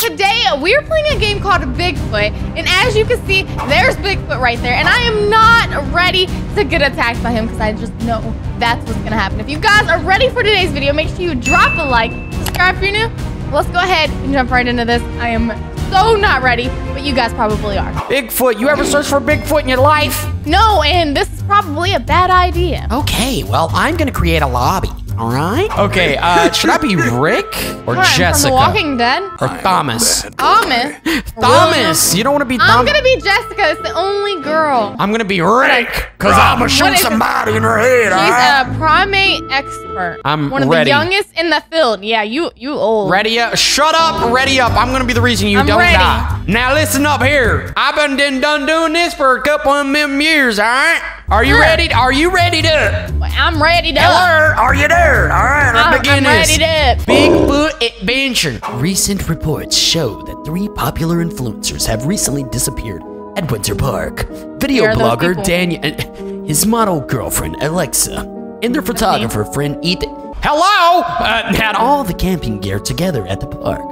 Today, we're playing a game called Bigfoot, and as you can see, there's Bigfoot right there, and I am not ready to get attacked by him because I just know that's what's gonna happen. If you guys are ready for today's video, make sure you drop a like, subscribe if you're new. Let's go ahead and jump right into this. I am so not ready, but you guys probably are. Bigfoot, you ever search for Bigfoot in your life? No, and this is probably a bad idea. Okay, well, I'm gonna create a lobby. All right. Okay. Uh, should I be Rick or Alright, Jessica From The Walking Dead. or Thomas? Thomas. Thomas, you don't want to be Thomas? I'm Thomas. gonna be Jessica. It's the only girl. I'm gonna be Rick, cause I'm gonna shoot is somebody in her head. She's right? a primate expert. I'm one of ready. the youngest in the field. Yeah, you you old. Ready up? Shut up. Ready up. I'm gonna be the reason you I'm don't ready. die. Now listen up here. I've been done, done doing this for a couple of them years. All right. Are you Sure. ready? Are you ready to? I'm ready to. Hello. Are you there? All right. Let's I'm, begin I'm this. ready to. Bigfoot adventure. Recent reports show that three popular influencers have recently disappeared at Winter Park. Video blogger? Daniel, his model girlfriend Alexa, and their photographer friend Ethan Hello. Uh, had all the camping gear together at the park.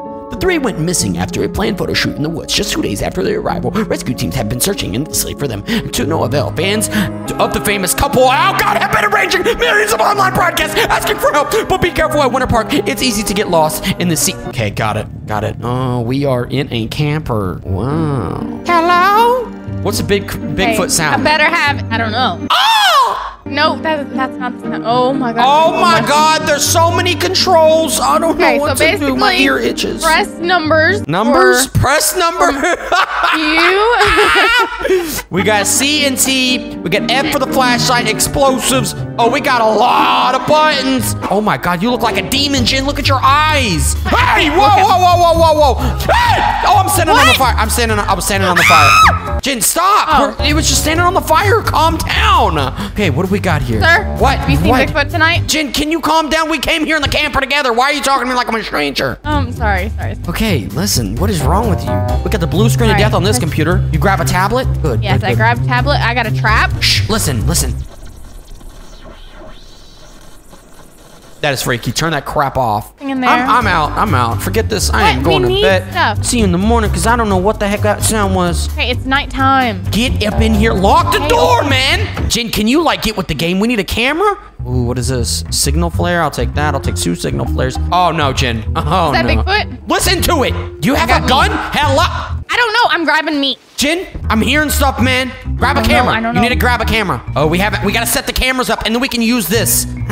Three went missing after a planned photo shoot in the woods just two days after their arrival. Rescue teams have been searching endlessly for them to no avail. Fans of the famous couple. Oh God, have been arranging millions of online broadcasts asking for help. But be careful at Winter Park. It's easy to get lost in the sea. Okay, got it, got it. Oh, we are in a camper. Wow. Hello. What's a big Bigfoot Okay, sound? I better have. I don't know. Oh! No, that, that's not the. Oh my god. Oh, oh my God! There's so many controls. I don't Okay, know what so to do. My ear itches. Press numbers. Numbers. for Press number. You. We got C and T. We got F for the flashlight, explosives. Oh, we got a lot of buttons. Oh my God, you look like a demon, Jin. Look at your eyes. Hey, whoa, whoa, whoa, whoa, whoa, whoa. Hey! Oh, I'm standing on the fire. I'm standing. On, I was standing on the fire. Jin, stop. Oh. It was just standing on the fire. Calm down. Okay, what do we got here? Sir? What? Have you seen what? Bigfoot tonight? Jin, can you calm down? We came here in the camper together. Why are you talking to me like I'm a stranger? Um, I'm sorry, sorry. Okay, listen. What is wrong with you? We got the blue screen of death on this computer. You grab a tablet. Good. Yes, good, I good. grabbed tablet. I got a trap. Shh, listen, listen. That is freaky. Turn that crap off. I'm, I'm out. I'm out. Forget this. I What? am going We to bed. stuff. See you in the morning because I don't know what the heck that sound was. Okay, it's nighttime. Get up in here. Lock the Hey, door, okay. man. Jen, can you like get with the game? We need a camera. Ooh, what is this? Signal flare? I'll take that. I'll take two signal flares. Oh no, Jen. Oh Is that no. Bigfoot? Listen to it. Do you have a me. gun? Hello. I don't know. I'm grabbing meat. Jin, I'm hearing stuff, man. Grab a don't know, camera. I don't know. you need to grab a camera. Oh, we have it. We gotta set the cameras up, and then we can use this.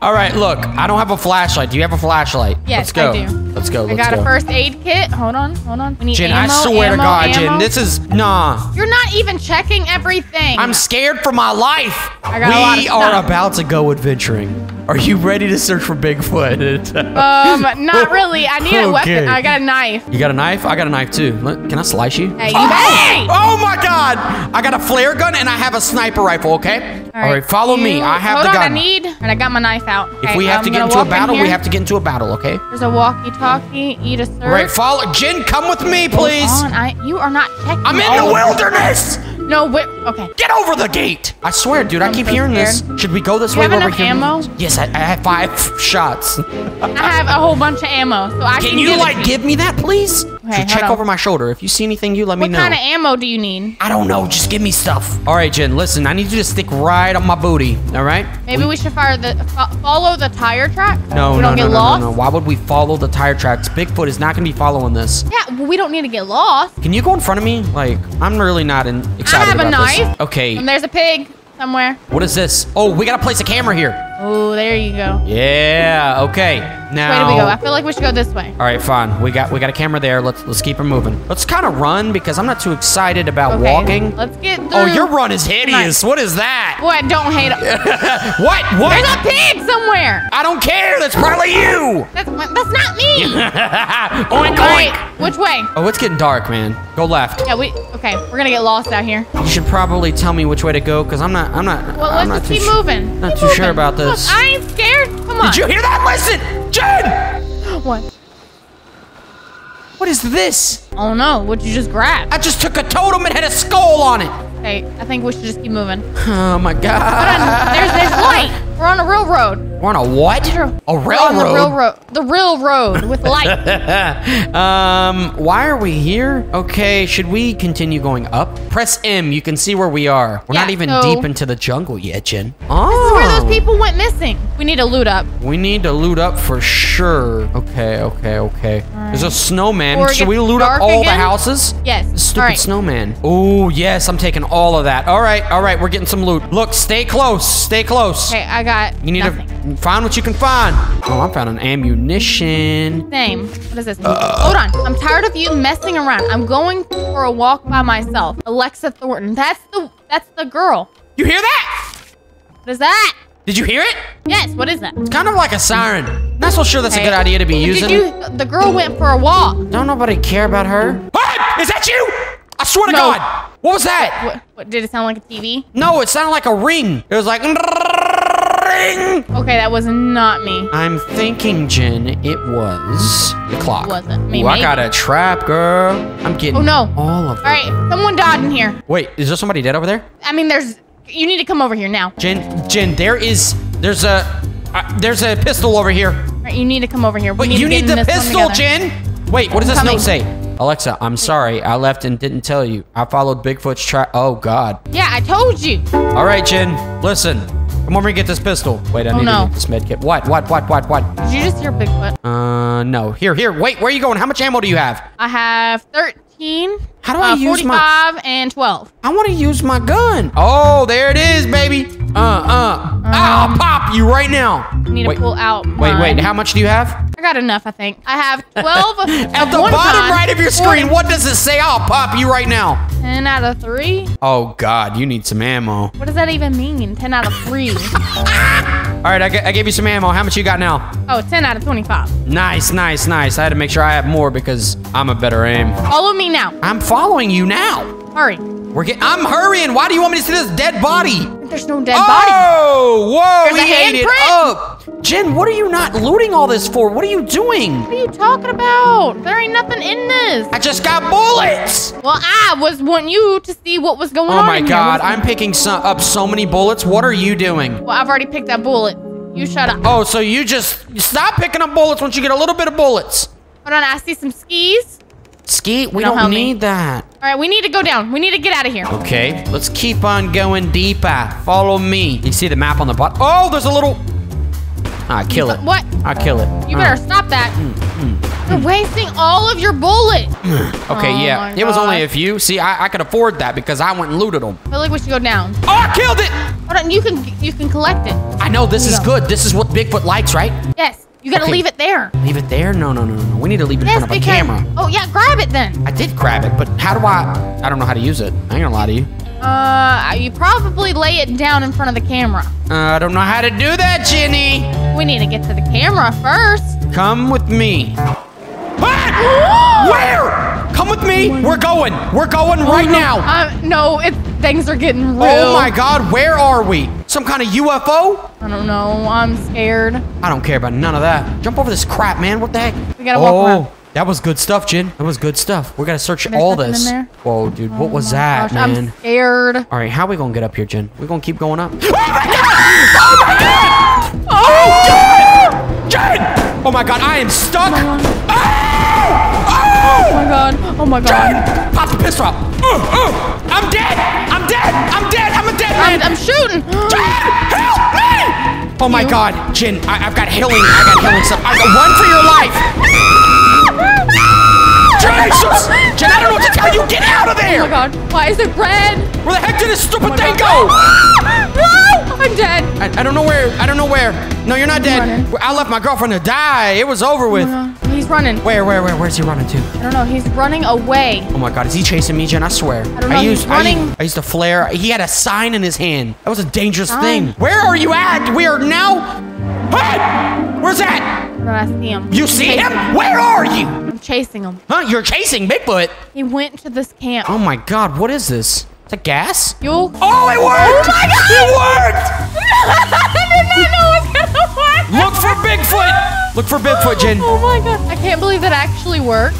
All right, look. I don't have a flashlight. Do you have a flashlight? Yes, Let's go. I do. Let's go. I Let's got go. a first aid kit. Hold on, hold on. We need Jin, ammo, I swear ammo, to God, ammo. Jin, this is nah. You're not even checking everything. I'm scared for my life. I got a lot of we are about to go adventuring. Are you ready to search for Bigfoot? um, not really. I need a Okay. weapon. I got a knife. you got a knife? I got a knife too. Can I slice you? Hey, you oh! oh my God! I got a flare gun and I have a sniper rifle. Okay. All right, follow me. I have hold the on, gun. I need. And I got my knife out. If we have I'm to get into a walk in battle, we have to get into a battle, okay? There's a walkie-talkie. Eat a sir. Right, follow. Jen, come with me, please. On, I, you are not checking. I'm in all the wilderness. No, wait. Okay. Get over the gate. I swear, dude, I keep hearing this. Should we go this You way have enough ammo? Yes, I, I have five shots. I have a whole bunch of ammo, so I can. Can you like give me that, please? Okay, check on. over my shoulder. If you see anything, you let me know. What kind of ammo do you need? I don't know. Just give me stuff. All right, Jen. Listen, I need you to stick right on my booty. All right? Maybe we, should fire the fo- follow the tire track. No, we no, don't no, get no, lost. no, no. Why would we follow the tire tracks? Bigfoot is not gonna be following this. Yeah, well, we don't need to get lost. Can you go in front of me? Like, I'm really not in, I excited have a about this. knife. Okay. And there's a pig somewhere. What is this? Oh, we gotta place a camera here. Oh, there you go. Yeah. Okay. Now. Where do we go? I feel like we should go this way. All right, fine. We got we got a camera there. Let's let's keep it moving. Let's kind of run because I'm not too excited about Okay, walking. Let's get. Oh, your run is hideous. What is that? Boy, I don't hate it. What? What? There's a pig somewhere. I don't care. That's probably you. That's that's not me. oink oink. which way? Oh, it's getting dark, man. Go left. Yeah, we. Okay, we're gonna get lost out here. You should probably tell me which way to go because I'm not. I'm not. Well, I'm let's not just keep moving. Not Keep too sure moving. about Look, this. I ain't scared. Come on. Did you hear that? Listen, Jen. What? What is this? Oh no! What'd you just grab? I just took a totem and had a skull on it. Hey, I think we should just keep moving. Oh my god. Hold on, there's there's light. We're on a real road. We're on a what? A We're on the railroad. railroad. The real road with light. um, why are we here? Okay, should we continue going up? Press M. You can see where we are. We're not even deep into the jungle yet, Jen. Oh. This is Oh, where those people went missing. We need to loot up. we need to loot up for sure. Okay, okay, okay. There's a snowman. Before Should we loot up all the houses? Yes. Stupid right. snowman. Oh, yes, I'm taking all of that. All right, all right, we're getting some loot. Look, stay close, stay close. Okay, I got You need nothing. to find what you can find. Oh, I found an ammunition. Same. What is this? Uh. Hold on. I'm tired of you messing around. I'm going for a walk by myself. Alexa Thornton. That's the that's the girl. You hear that? What is that? Did you hear it? Yes. What is that? It's kind of like a siren. Not so sure that's a good idea to be using. You? The girl went for a walk. Don't nobody care about her. Hey, is that you? I swear to No. God. What was that? What, what? Did it sound like a TV? No, it sounded like a ring. It was like Okay, that was not me. I'm thinking, Jen, it was the clock. It? I mean, Ooh, I got a trap, girl. I'm getting Oh no. all of them. All right, someone died in here. Wait, is there somebody dead over there? I mean, there's. You need to come over here now. Jen, Jen, there is, there's a, uh, there's a pistol over here. All right, you need to come over here. We Wait, need you to need the pistol. Jen. Wait, what does this coming. note say? Alexa, I'm sorry. I left and didn't tell you. I followed Bigfoot's track. Oh, God. Yeah, I told you. All right, Jen, listen. Come over and get this pistol. Wait, I Oh, need no. to get this med kit. What, what, what, what, what? Did you just hear Bigfoot? Uh, no. Here, here. Wait, where are you going? How much ammo do you have? I have 13. How do I uh, use my- 45 and 12. I want to use my gun. Oh, there it is, baby. Uh, uh. I'll pop you right now. I need wait, to pull out. wait, wait. How much do you have? I got enough, I think. I have 12 At the bottom right of your screen, what does it say? I'll pop you right now. 10 out of 3? Oh, God, you need some ammo. What does that even mean? 10 out of 3. All right, I, g- I gave you some ammo. How much you got now? oh, 10 out of 25. Nice, nice, nice. I had to make sure I have more because I'm a better aim. Follow me now. I'm following you now. Hurry. We're getting. I'm hurrying. Why do you want me to see this dead body? There's no dead body. Oh, whoa! There's he a ate it handprint. up. Jen, what are you not looting all this for? What are you doing? What are you talking about? There ain't nothing in this. I just got bullets. Well, I was wanting you to see what was going oh on. Oh my. God! I'm picking so, up so many bullets. What are you doing? Well, I've already picked that bullet. You shut up. Oh, so you just you stop picking up bullets once you get a little bit of bullets. Hold on, I see some skis. Skeet, we Don't don't need that. All right, we need to go down. We need to get out of here. Okay, let's keep on going deeper. Follow me. You see the map on the bottom? Oh, there's a little. I kill it. What? I kill it. You better stop that. mm, You're wasting all of your bullets. Okay, Oh yeah. It was only a few. See, I, I could afford that because I went and looted them. I feel like we should go down. Oh, I killed it! Hold on, you can you can collect it. I know this is good. This is what Bigfoot likes, right? Yes, you gotta Okay. leave it there. Leave it there? No, no, no, no. We need to leave it in front of a because. camera. Oh yeah, grab it then. I did grab it, but how do I? I don't know how to use it. I ain't gonna lie to you. Uh, you probably lay it down in front of the camera. Uh, I don't know how to do that, Jenny. We need to get to the camera first. Come with me. Ah! Where? Come with me. We're going. We're going right now. Uh, no, it things are getting real. Oh my God, where are we? Some kind of UFO? I don't know. I'm scared. I don't care about none of that. Jump over this crap, man. What the heck? We gotta walk oh, around. That was good stuff, Jin. That was good stuff. We gotta search There's all nothing in this. there? Whoa, dude, what was Oh my that, gosh, man? I'm scared. All right, how are we gonna get up here, Jin? We gonna keep going up? Oh my God! Oh my God! Oh, Jen! Jen! Oh my God, I am stuck. Oh! Oh Oh! my god. Oh my god. Jen! Pop the pistol out. Uh, uh, I'm dead. I'm dead. I'm dead. I'm a dead I'm, man. I'm shooting. Jen, help me! Oh my You- God, Jin, I, I've got healing. I got healing stuff. I, got one for your life. Why is it red? Where the heck did this stupid my thing go? No! I'm dead. I, I don't know where. I don't know where. No, you're not dead. running. I left my girlfriend to die. It was over with. Uh, he's running. Where, where, where? Where's he running to? I don't know. He's running away. Oh my God, is he chasing me, Jen? I swear. I don't know, used, he's running. I, used- I used to flare. He had a sign in his hand. That was a dangerous Sign? thing. Where are you at? We are now. Hey! Where's that? I see him. You see him? Where are you? Chasing him. Huh? You're chasing Bigfoot. He went to this camp. Oh my God, what is this? Is that gas? You'll. Oh, it worked! Oh my God! It worked! I did not know it was gonna work. Look for Bigfoot. Look for Bigfoot, Jen. Oh my god. I can't believe that actually worked.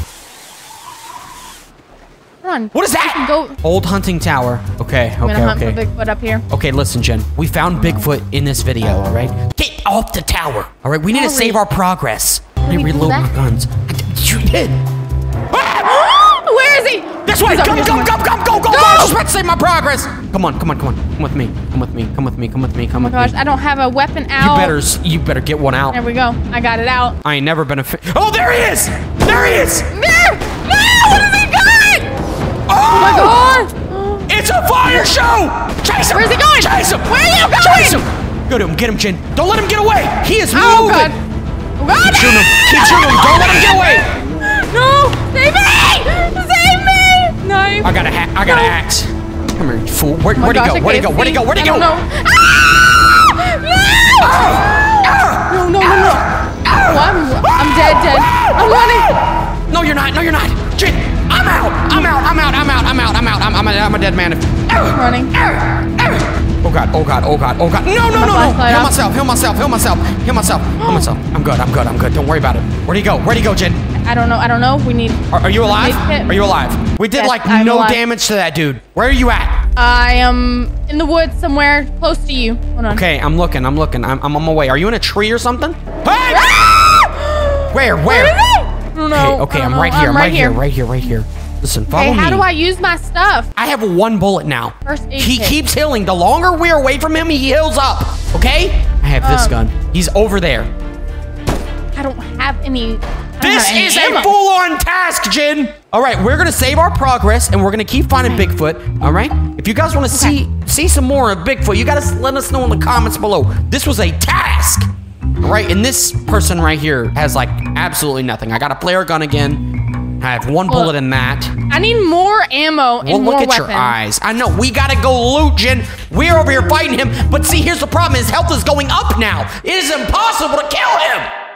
On. What is that? Go. Old hunting tower. Okay, I'm gonna okay, hunt okay. for Bigfoot up here. Okay, listen, Jen. We found Bigfoot in this video, all right? Get off the tower, all right? We need to save our progress. Let me reload my guns. You did. Ah! Where is he? This way! Come, come, come, come, go, go, go! Go! I was about to save my progress. Come on, come on, come on. Come with me. Come with me. Come with me. Come with me. Come oh with Oh Gosh, me. I don't have a weapon out. You better, you better get one out. There we go. I got it out. I ain't never been a. Fi- oh, there he is! There he is! There! No! What has he got? Oh, Oh my god! It's a fire show! Chase him! Where's he going? Chase him! Where are you going? Chase him! Go to him. Get him, Jen. Don't let him get away. He is Oh moving. Oh god! Keep shooting him. Keep shooting him. Don't let got a ha- I got an axe. Come here, you fool. Where, oh where'd, he go? Where'd he go? Where'd he go? Where'd he go? Ah! No, no, no, no. Oh, I'm, I'm dead, dead. I'm running. No, you're not. No, you're not. Jen, I'm out. I'm out. I'm out. I'm out. I'm out. I'm out. I'm, I'm, a, I'm a dead man. I'm running. Oh god. Oh god. Oh god. Oh god. No, no, no, no. Heal myself. Heal myself. Heal myself. Heal myself. Heal myself. I'm good. I'm good. I'm good. Don't worry about it. Where'd he go? Where'd he go, Jen? I don't know. I don't know. We need. Are, are you alive? Are you alive? We did Yes, like I'm no alive. damage to that dude. Where are you at? I am in the woods somewhere close to you. Hold on. Okay, I'm looking. I'm looking. I'm, I'm on my way. Are you in a tree or something? Hey! Where? Where Where? is? I don't know. Okay, okay, don't I'm know. right here. I'm right here. Right here. Right here. Listen, follow Okay, me. how do I use my stuff? I have one bullet now. First aid he kit. keeps healing. The longer we're away from him, he heals up. Okay? I have this Um, gun. He's over there. I don't have any. This is a full-on task, Jin. All right, we're gonna save our progress, and we're gonna keep finding mm-hmm. Bigfoot. All right. If you guys want to see see some more of Bigfoot, you gotta let us know in the comments below. This was a task. All right, and this person right here has like absolutely nothing. I got a flare gun again. I have one bullet in that. I need more ammo and Well, more look at your eyes. I know we gotta go loot, Jin. We're over here fighting him, but see, here's the problem: his health is going up now. It is impossible to kill him.